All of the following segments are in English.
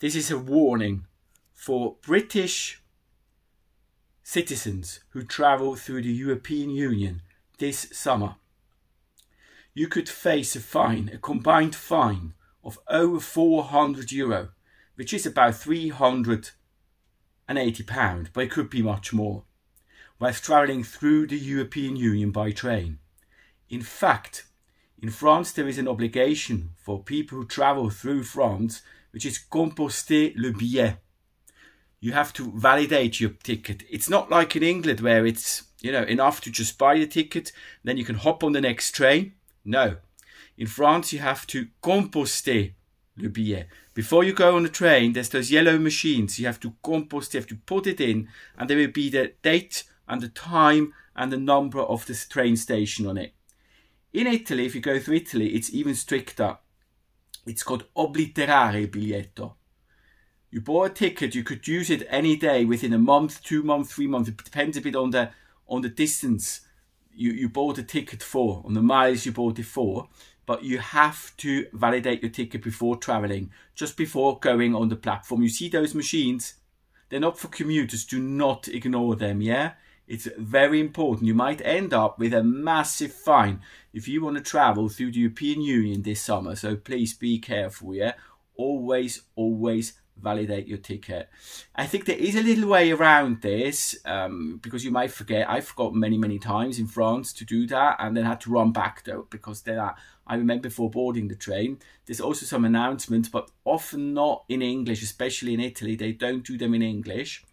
this is a warning for British citizens who travel through the European Union this summer. You could face a fine, a combined fine of over 400 euro, which is about 380 pound, but it could be much more, whilst travelling through the European Union by train. In fact, in France there is an obligation for people who travel through France, which is composter le billet you have to validate your ticket. It's not like in England where it's, you know, enough to just buy the ticket, then you can hop on the next train. No. In France, you have to composter le billet. Before you go on the train, there's those yellow machines. You have to compost, you have to put it in, and there will be the date and the time and the number of the train station on it. In Italy, if you go through Italy, it's even stricter. It's called obliterare biglietto you bought a ticket, you could use it any day within a month, two months, three months. It depends a bit on the on the distance you, you bought a ticket for, on the miles you bought it for. But you have to validate your ticket before traveling, just before going on the platform. You see those machines? They're not for commuters. Do not ignore them, yeah? It's very important. You might end up with a massive fine if you want to travel through the European Union this summer. So please be careful, yeah? Always, always validate your ticket. I think there is a little way around this um, because you might forget. I forgot many, many times in France to do that and then had to run back though because then I, I remember before boarding the train. There's also some announcements, but often not in English, especially in Italy. They don't do them in English.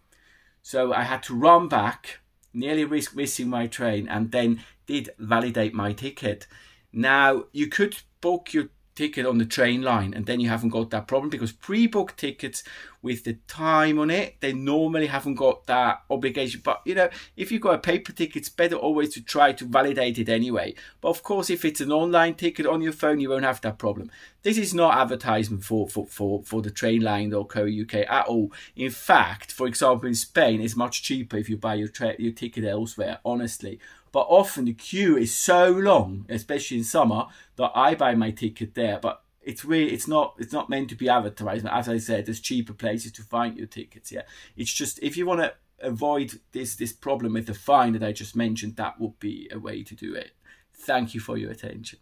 So I had to run back, nearly risk missing my train, and then did validate my ticket. Now, you could book your ticket on the Trainline and then you haven't got that problem because pre-booked tickets with the time on it they normally haven't got that obligation. But you know if you've got a paper ticket it's better always to try to validate it anyway. But of course if it's an online ticket on your phone you won't have that problem. This is not advertisement for for for, for the Trainline or co uk at all. In fact for example in spain it's much cheaper if you buy your, your ticket elsewhere honestly but often the queue is so long, especially in summer, that I buy my ticket there. But it's really it's not it's not meant to be advertised. As I said, there's cheaper places to find your tickets. Yeah, it's just if you want to avoid this this problem with the fine that I just mentioned, that would be a way to do it. Thank you for your attention.